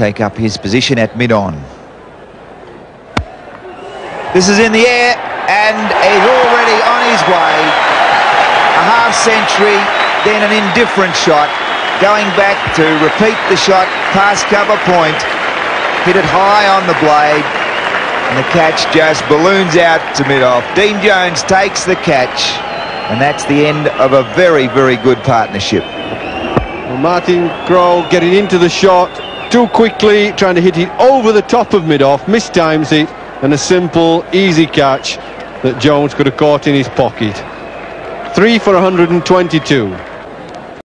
take up his position at mid-on. This is in the air and he's already on his way. A half century, then an indifferent shot. Going back to repeat the shot past cover point. Hit it high on the blade. And the catch just balloons out to mid-off. Dean Jones takes the catch. And that's the end of a very, very good partnership. Well, Martin Crowe getting into the shot too quickly, trying to hit it over the top of mid-off, mistimes it, and a simple, easy catch that Jones could have caught in his pocket. Three for 122.